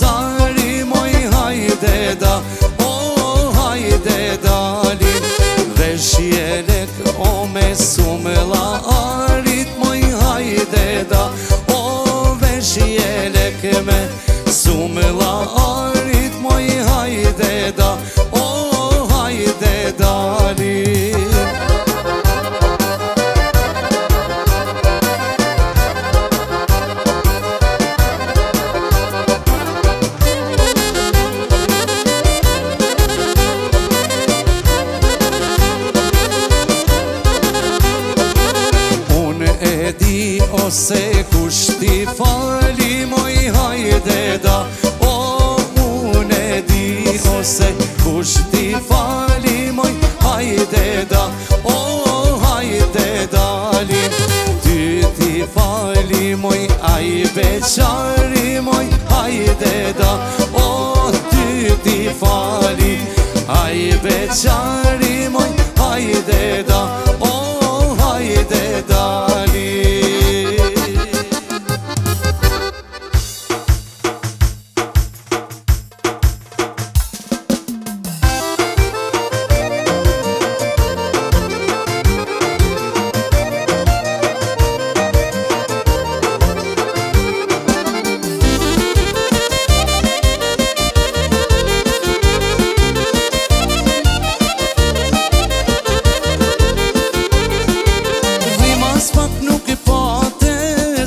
pazari moj hajde da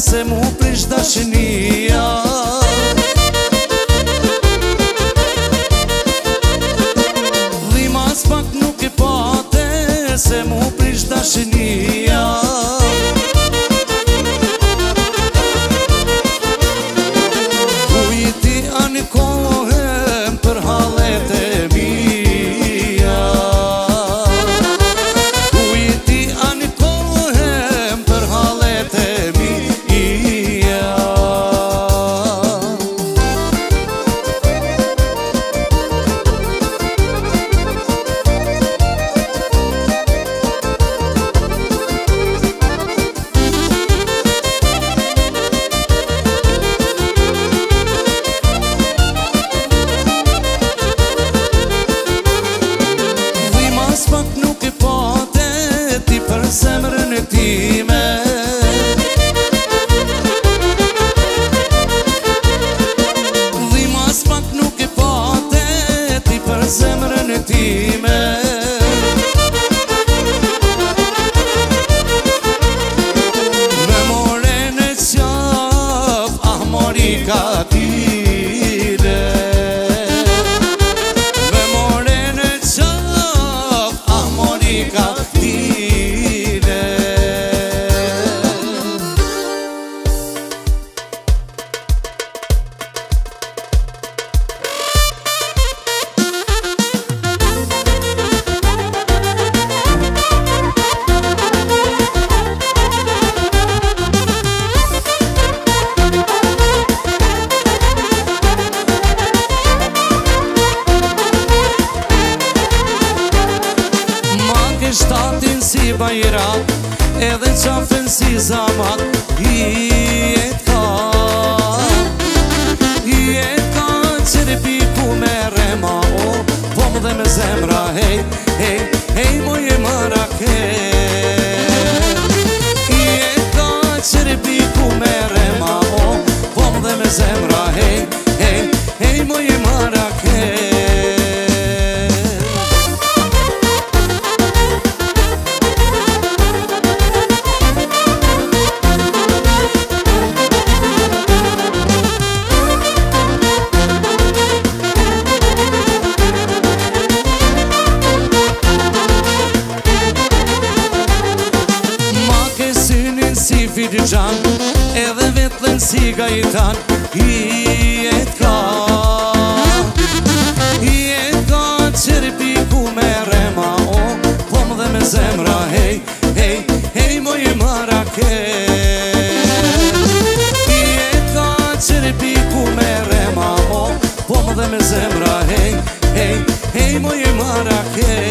se mu priš në time Me more në qaf Ah mori ka ti ah, Ka qafën si zamat I e ka I e ka qëri piku me rema O, po më dhe me zemra Hej, hej, hej, moj e mëra kej si ga i tanë I e t'ka I e t'ka qëri piku me rema O, pomë dhe me zemra Hej, hej, hej, moj i mara ke I e t'ka qëri piku me rema O, pomë dhe me zemra Hej, hej, hej, moj i mara ke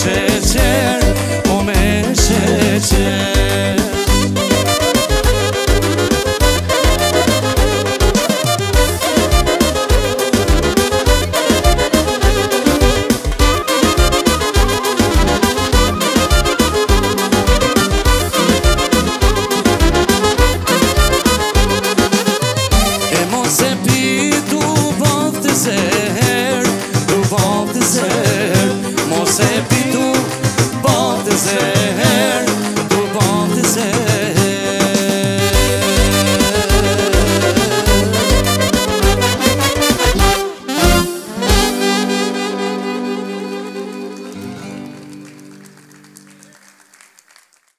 say